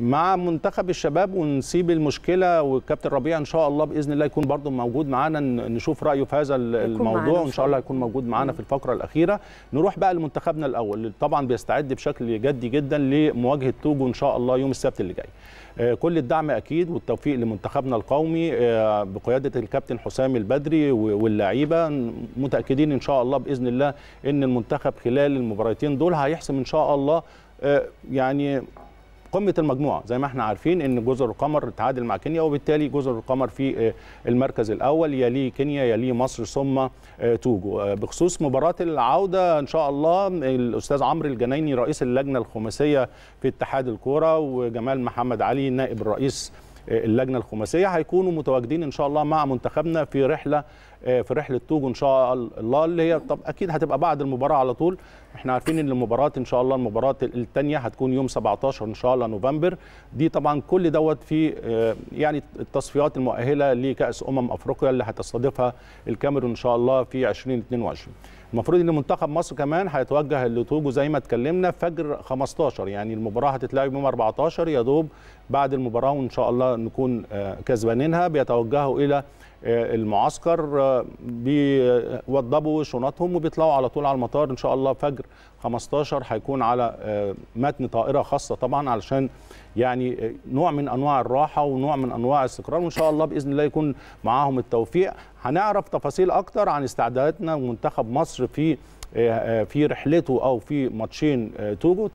مع منتخب الشباب ونسيب المشكلة والكابتن ربيع إن شاء الله بإذن الله يكون برضو موجود معانا نشوف رأيه في هذا الموضوع. وان شاء الله يكون موجود معانا في الفقرة الأخيرة. نروح بقى لمنتخبنا الأول. اللي طبعا بيستعد بشكل جدي جدا لمواجهة توجو إن شاء الله يوم السبت اللي جاي. كل الدعم أكيد والتوفيق لمنتخبنا القومي بقيادة الكابتن حسام البدري واللعيبة. متأكدين إن شاء الله بإذن الله إن المنتخب خلال المباراتين دول هيحسم إن شاء الله يعني قمة المجموعة. زي ما إحنا عارفين إن جزر القمر تعادل مع كينيا وبالتالي جزر القمر في المركز الأول يليه كينيا يليه مصر ثم توجو. بخصوص مباراة العودة إن شاء الله الأستاذ عمرو الجنايني رئيس اللجنة الخماسية في اتحاد الكورة وجمال محمد علي نائب الرئيس اللجنة الخماسية هيكونوا متواجدين إن شاء الله مع منتخبنا في رحلة في رحلة توجو إن شاء الله اللي هي طب أكيد هتبقى بعد المباراة على طول. إحنا عارفين إن المباراة إن شاء الله المباراة الثانية هتكون يوم 17 إن شاء الله نوفمبر. دي طبعا كل دوت في يعني التصفيات المؤهلة لكأس أمم أفريقيا اللي هتستضيفها الكاميرون إن شاء الله في 2022 المفروض إن منتخب مصر كمان هيتوجه لتوجو زي ما اتكلمنا فجر 15 يعني المباراة هتتلعب يوم 14 يا دوب بعد المباراة وإن شاء الله نكون كسبانينها بيتوجهوا إلى المعسكر بيوضبوا شنطهم وبيطلعوا على طول على المطار إن شاء الله فجر 15 هيكون على متن طائرة خاصة طبعا علشان يعني نوع من أنواع الراحة ونوع من أنواع الاستقرار وإن شاء الله بإذن الله يكون معاهم التوفيق. هنعرف تفاصيل أكتر عن استعداداتنا ومنتخب مصر في في رحلته أو في ماتشين توجو.